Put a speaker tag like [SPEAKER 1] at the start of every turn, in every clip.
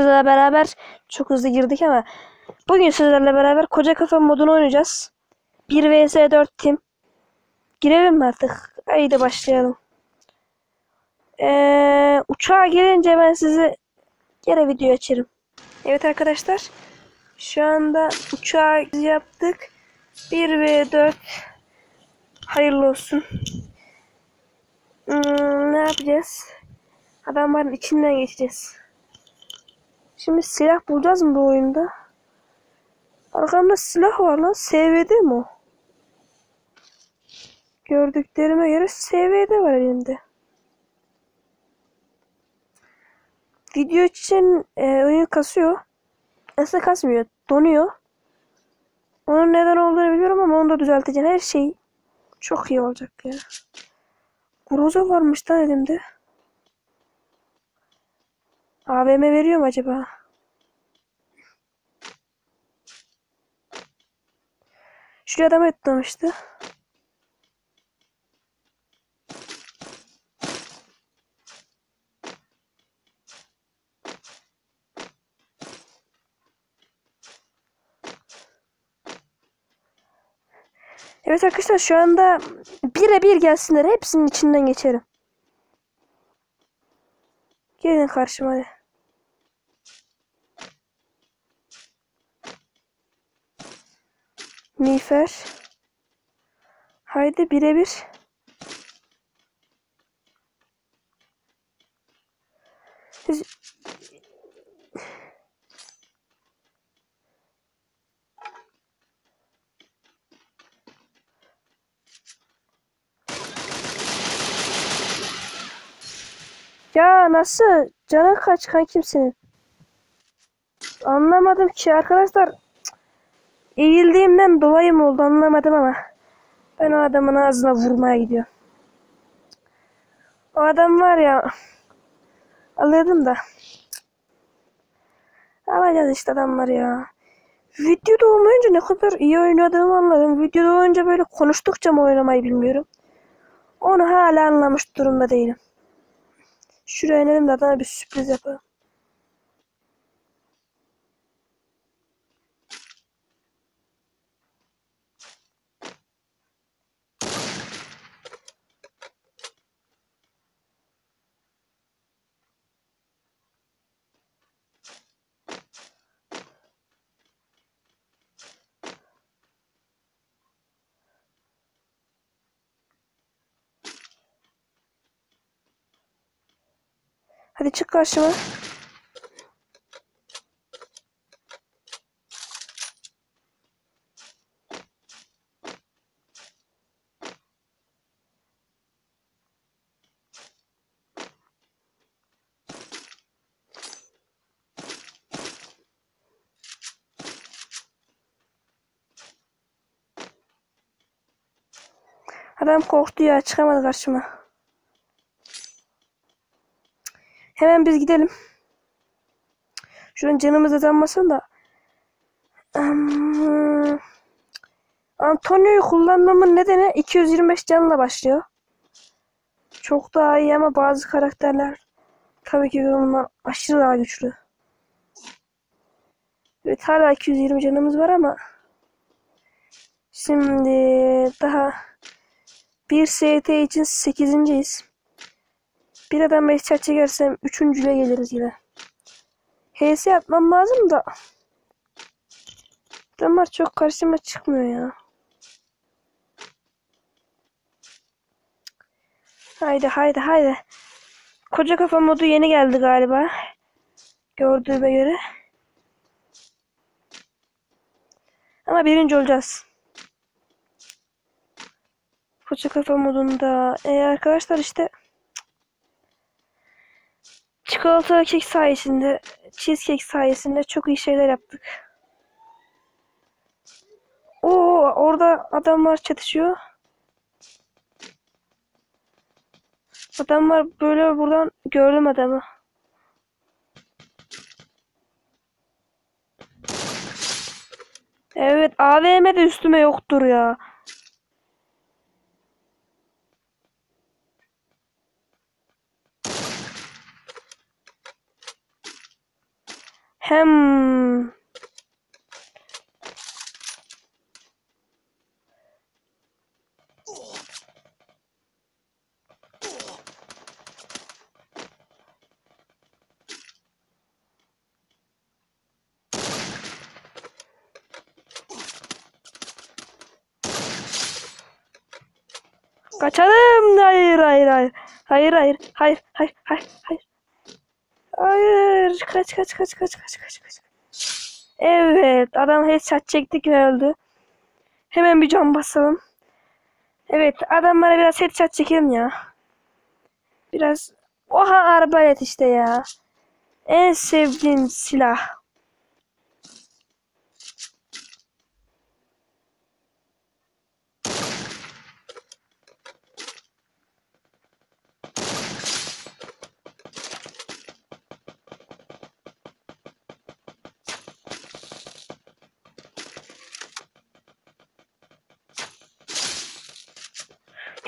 [SPEAKER 1] sizlerle beraber çok hızlı girdik ama bugün sizlerle beraber koca kafa modunu oynayacağız. 1 vs 4 tim. Girelim mi artık? Haydi başlayalım. Ee, uçağa gelince ben size gene video açarım. Evet arkadaşlar. Şu anda uçağı yaptık. 1 ve 4 hayırlı olsun. Hmm, ne yapacağız? Adamların içinden geçeceğiz. Şimdi silah bulacağız mı bu oyunda? Arkamda silah var lan. SVD mi o? Gördüklerime göre SVD var elimde. Video için e, oyun kasıyor. Aslında kasmıyor. Donuyor. Onun neden olduğunu biliyorum ama onu da düzelteceğim. Her şey çok iyi olacak ya. Groza varmış lan elimde. AVM veriyor mu acaba? Şuraya adam etmemişti. Evet arkadaşlar şu anda bire bir gelsinler. Hepsinin içinden geçerim. Gelin karşıma hadi. Miğfer. Haydi birebir. Ya nasıl? Canın kaç kankim senin? Anlamadım ki arkadaşlar. Eğildiğimden dolayı mı oldu anlamadım ama. Ben o adamın ağzına vurmaya gidiyorum. O adam var ya. Alıyordum da. Alacağız işte adamları ya. Videoda olmayınca ne kadar iyi oynadığımı anladım. Videoda olunca böyle konuştukça mı oynamayı bilmiyorum. Onu hala anlamış durumda değilim. Şuraya inelim de adama bir sürpriz yapalım. Hadi çık karşıma. Adam korktu ya çıkamadı karşıma. Hemen biz gidelim. Şunun canımız azalmasın da. Hmm. Antonio'yu kullanmamın nedeni 225 canla başlıyor. Çok daha iyi ama bazı karakterler tabii ki ondan aşırı daha güçlü. Evet hala 220 canımız var ama şimdi daha bir ST için 8.yiz. Bir adam beş çar çekersem üçüncüyle geliriz yine. HS yapmam lazım da. Adamlar çok karşıma çıkmıyor ya. Haydi haydi haydi. Koca kafa modu yeni geldi galiba. Gördüğüme göre. Ama birinci olacağız. Koca kafa modunda. E arkadaşlar işte çikolata kek sayesinde, cheesecake sayesinde çok iyi şeyler yaptık. Oo, orada adamlar çatışıyor. Adamlar böyle buradan gördüm adamı. Evet AVM de üstüme yoktur ya. Hem Kaçalım. Hayır, hayır, hayır. Hayır, hayır. Hayır. Kaç, kaç, kaç, kaç, kaç, kaç, kaç. Evet, adam headshot çektik ve öldü. Hemen bir can basalım. Evet, adamlara biraz headshot çekelim ya. Biraz... Oha arbalet işte ya. En sevdiğim silah.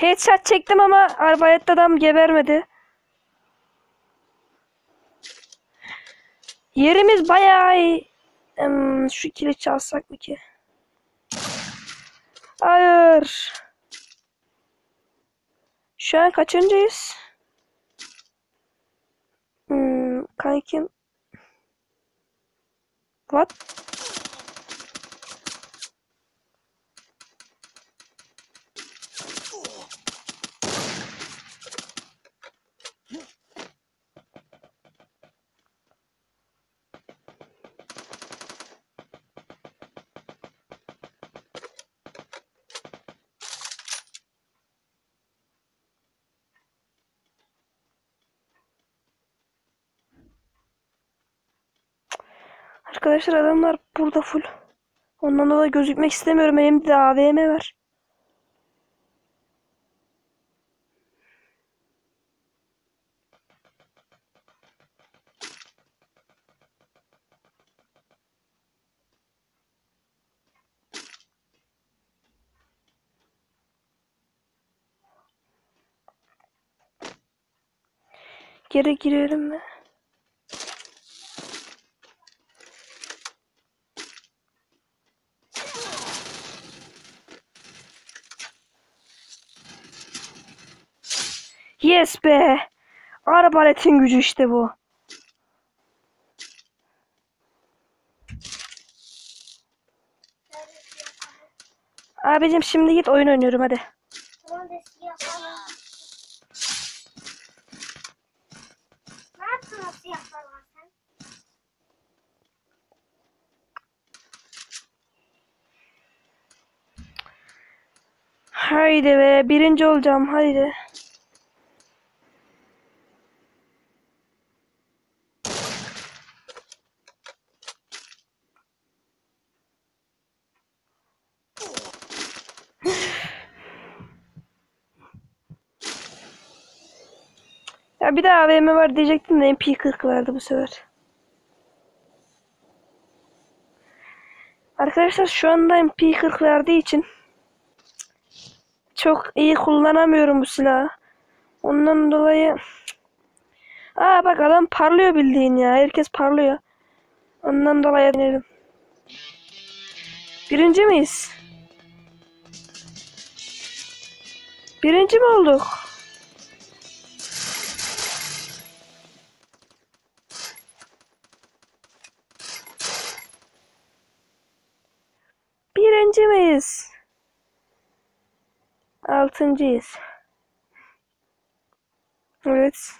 [SPEAKER 1] Headshot çektim ama arbalet adam gebermedi. Yerimiz bayağı iyi. Hmm, şu kilit çalsak mı ki? Hayır. Şu an kaçıncıyız? Hmm, kankim. What? Arkadaşlar adamlar burada full. Ondan dolayı gözükmek istemiyorum. Elimde de AVM var. Geri girelim mi? Yes be. Arbaletin gücü işte bu. Abicim şimdi git oyun oynuyorum hadi. Haydi be birinci olacağım haydi. Ya bir de AVM var diyecektim de MP40 vardı bu sefer. Arkadaşlar şu anda MP40 verdiği için çok iyi kullanamıyorum bu silahı. Ondan dolayı Aa bak adam parlıyor bildiğin ya. Herkes parlıyor. Ondan dolayı denedim. Birinci miyiz? Birinci mi olduk? Altıncıyız. Evet.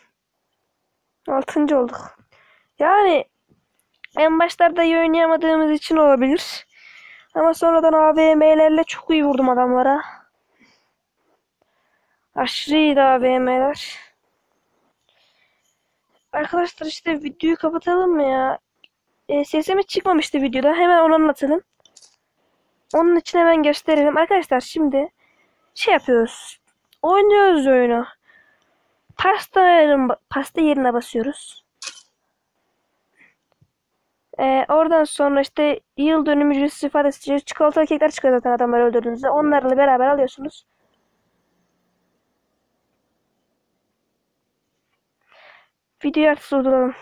[SPEAKER 1] Altıncı olduk. Yani en başlarda iyi oynayamadığımız için olabilir. Ama sonradan AVM'lerle çok iyi vurdum adamlara. Aşırı iyiydi AVM'ler. Arkadaşlar işte videoyu kapatalım mı ya? E, sesimiz çıkmamıştı videoda. Hemen onu anlatalım. Onun için hemen gösterelim. Arkadaşlar şimdi şey yapıyoruz. Oynuyoruz oyunu. Pasta, yerin- pasta yerine basıyoruz. Ee, oradan sonra işte yıl dönümü ücretsiz ifadesi çikolatalı kekler çıkıyor zaten adamları öldürdüğünüzde. Onlarla beraber alıyorsunuz. Videoyu artık durduralım.